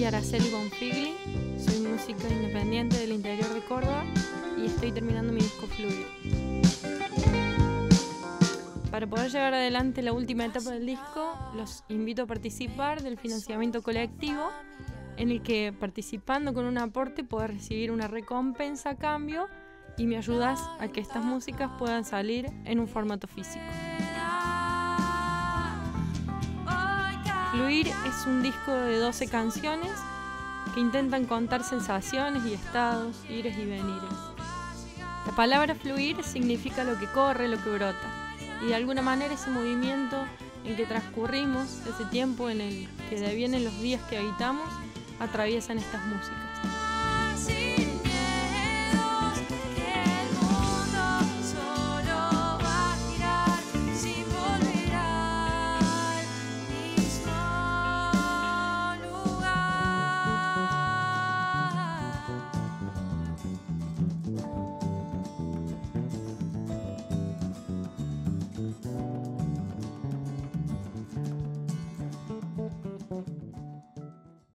soy Araceli Bonfigli, soy música independiente del interior de Córdoba y estoy terminando mi disco Fluido. Para poder llevar adelante la última etapa del disco, los invito a participar del financiamiento colectivo, en el que participando con un aporte puedes recibir una recompensa a cambio y me ayudas a que estas músicas puedan salir en un formato físico. Fluir es un disco de 12 canciones que intentan contar sensaciones y estados, ires y venires. La palabra fluir significa lo que corre, lo que brota, y de alguna manera ese movimiento en que transcurrimos, ese tiempo en el que devienen los días que habitamos, atraviesan estas músicas.